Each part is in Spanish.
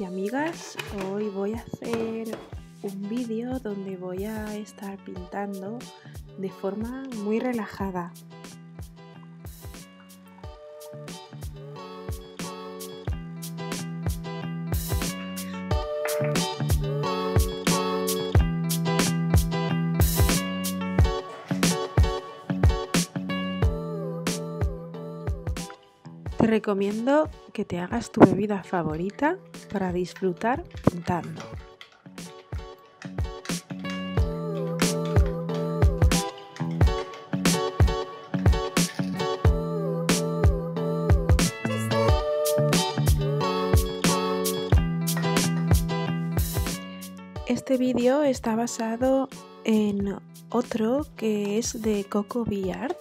y amigas, hoy voy a hacer un vídeo donde voy a estar pintando de forma muy relajada. Te recomiendo que te hagas tu bebida favorita para disfrutar pintando. Este vídeo está basado en otro que es de Coco Art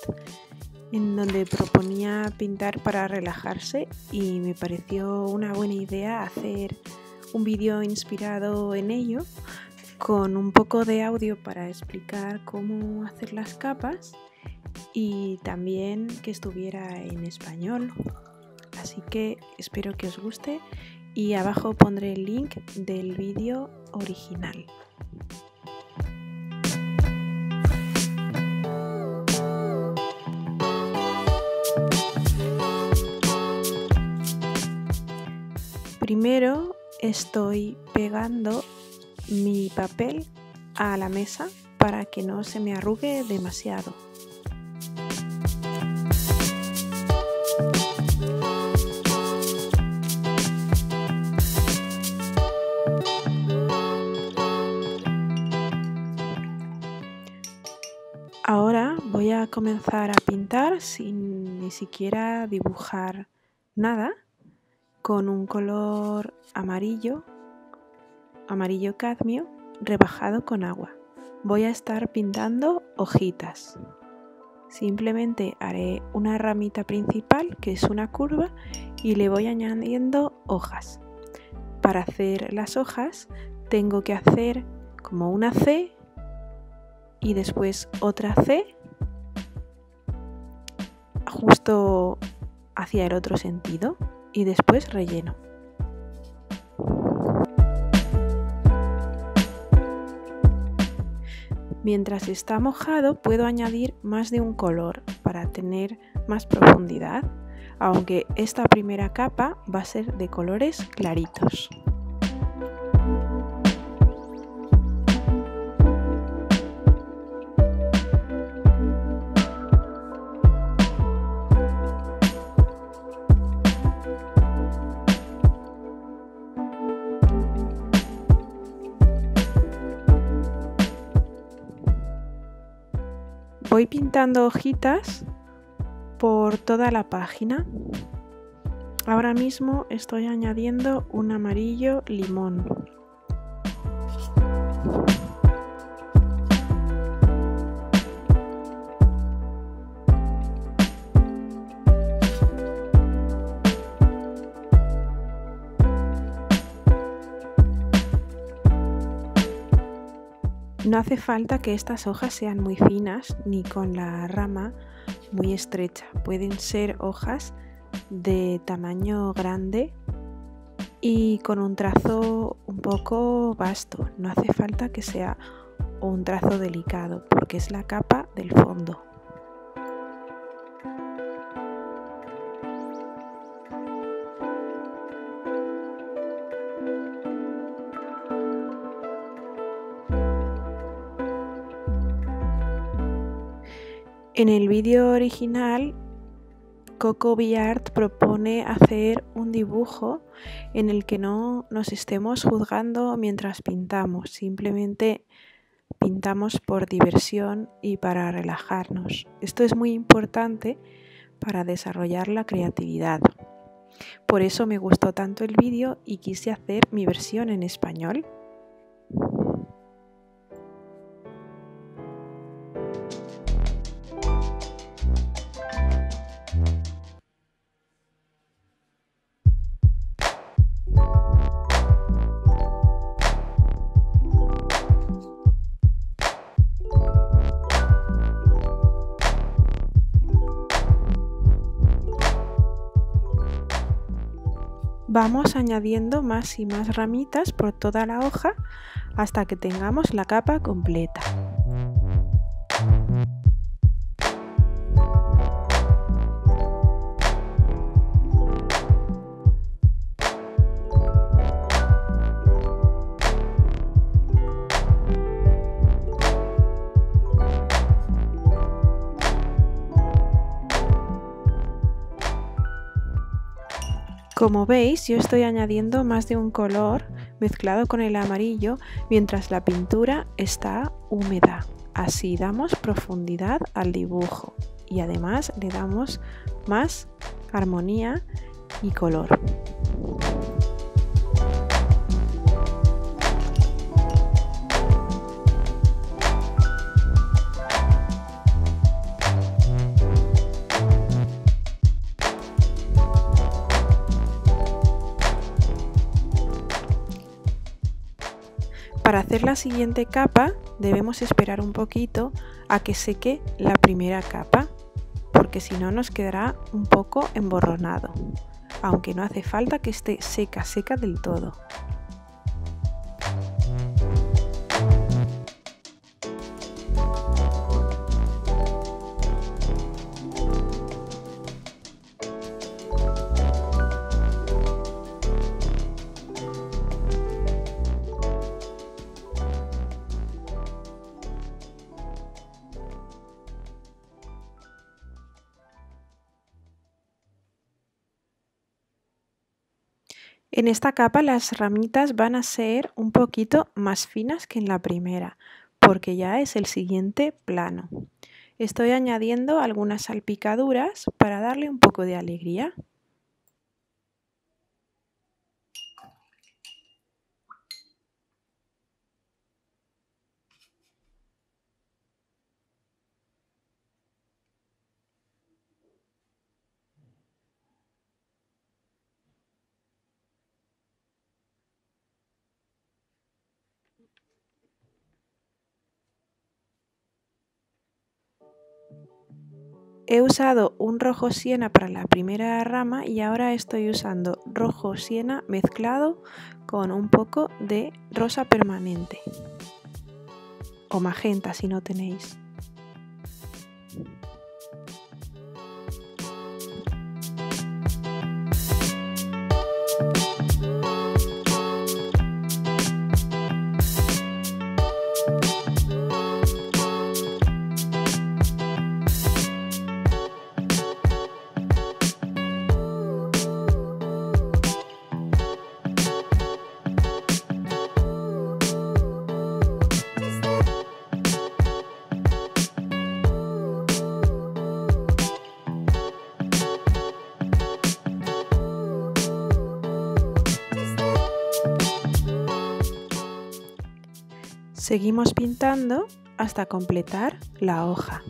en donde proponía pintar para relajarse y me pareció una buena idea hacer un vídeo inspirado en ello con un poco de audio para explicar cómo hacer las capas y también que estuviera en español. Así que espero que os guste y abajo pondré el link del vídeo original. Primero estoy pegando mi papel a la mesa para que no se me arrugue demasiado. Ahora voy a comenzar a pintar sin ni siquiera dibujar nada con un color amarillo, amarillo cadmio, rebajado con agua. Voy a estar pintando hojitas. Simplemente haré una ramita principal, que es una curva, y le voy añadiendo hojas. Para hacer las hojas tengo que hacer como una C y después otra C justo hacia el otro sentido y después relleno. Mientras está mojado puedo añadir más de un color para tener más profundidad, aunque esta primera capa va a ser de colores claritos. Pintando hojitas por toda la página. Ahora mismo estoy añadiendo un amarillo limón. No hace falta que estas hojas sean muy finas ni con la rama muy estrecha. Pueden ser hojas de tamaño grande y con un trazo un poco vasto. No hace falta que sea un trazo delicado porque es la capa del fondo. En el vídeo original, Coco Villard propone hacer un dibujo en el que no nos estemos juzgando mientras pintamos, simplemente pintamos por diversión y para relajarnos. Esto es muy importante para desarrollar la creatividad. Por eso me gustó tanto el vídeo y quise hacer mi versión en español. Vamos añadiendo más y más ramitas por toda la hoja hasta que tengamos la capa completa. Como veis, yo estoy añadiendo más de un color mezclado con el amarillo mientras la pintura está húmeda. Así damos profundidad al dibujo y además le damos más armonía y color. Hacer la siguiente capa debemos esperar un poquito a que seque la primera capa, porque si no nos quedará un poco emborronado, aunque no hace falta que esté seca, seca del todo. En esta capa las ramitas van a ser un poquito más finas que en la primera, porque ya es el siguiente plano. Estoy añadiendo algunas salpicaduras para darle un poco de alegría. He usado un rojo siena para la primera rama y ahora estoy usando rojo siena mezclado con un poco de rosa permanente o magenta si no tenéis. Seguimos pintando hasta completar la hoja.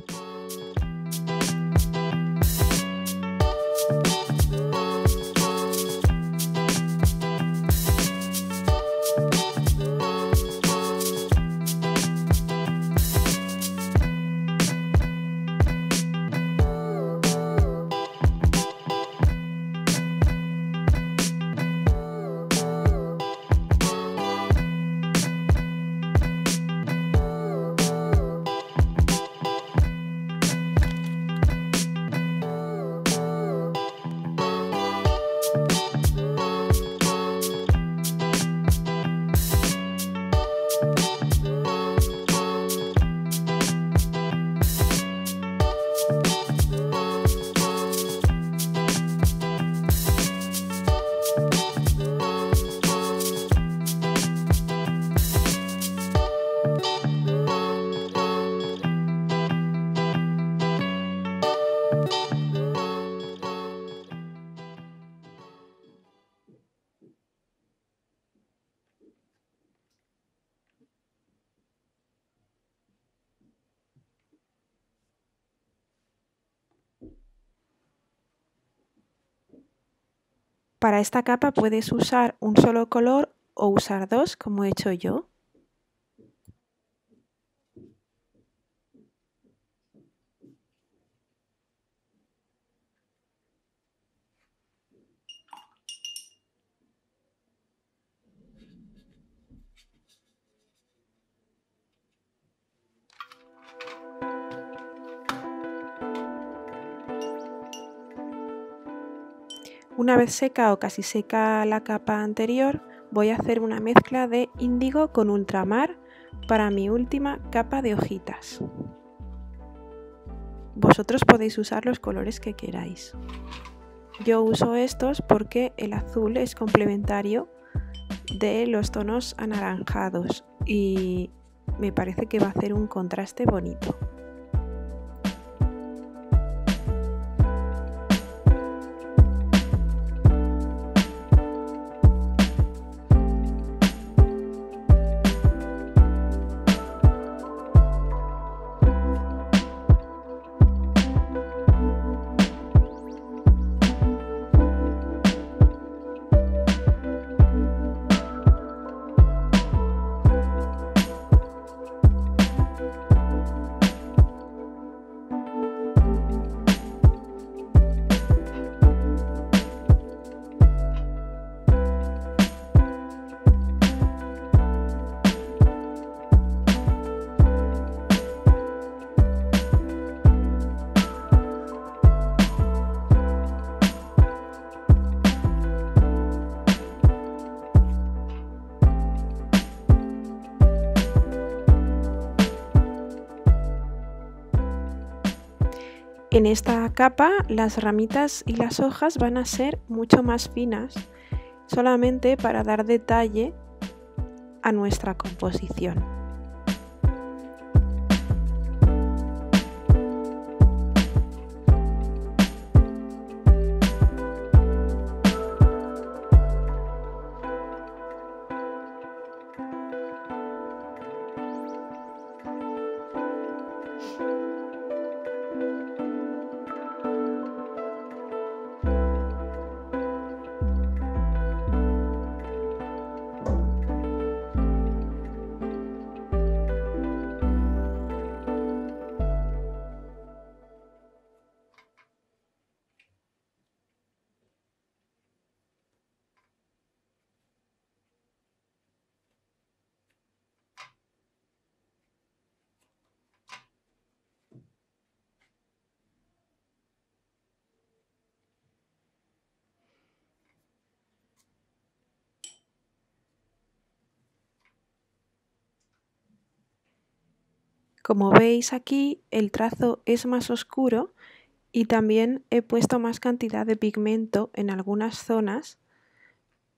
Para esta capa puedes usar un solo color o usar dos como he hecho yo. Una vez seca o casi seca la capa anterior, voy a hacer una mezcla de índigo con ultramar para mi última capa de hojitas. Vosotros podéis usar los colores que queráis. Yo uso estos porque el azul es complementario de los tonos anaranjados y me parece que va a hacer un contraste bonito. En esta capa las ramitas y las hojas van a ser mucho más finas, solamente para dar detalle a nuestra composición. Como veis aquí el trazo es más oscuro y también he puesto más cantidad de pigmento en algunas zonas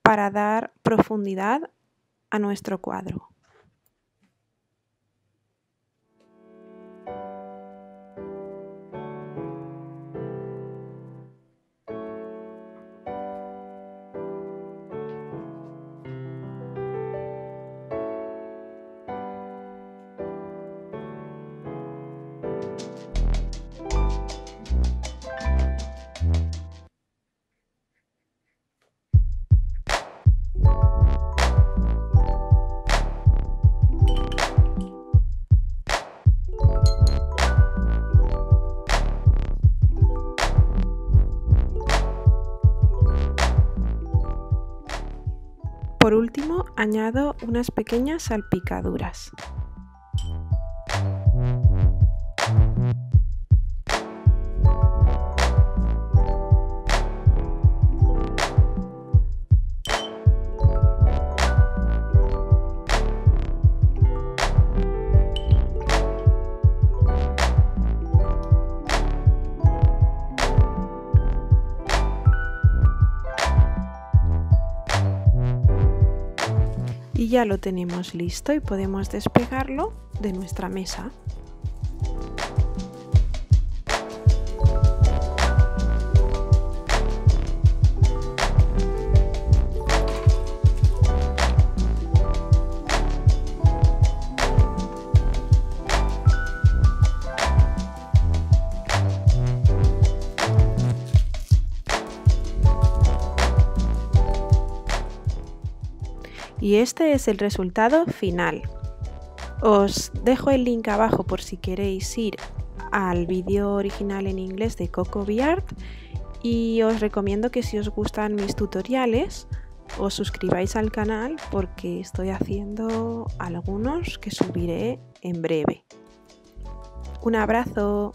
para dar profundidad a nuestro cuadro. Por último, añado unas pequeñas salpicaduras. Ya lo tenemos listo y podemos despegarlo de nuestra mesa. Y este es el resultado final. Os dejo el link abajo por si queréis ir al vídeo original en inglés de Coco Art y os recomiendo que si os gustan mis tutoriales os suscribáis al canal porque estoy haciendo algunos que subiré en breve. Un abrazo.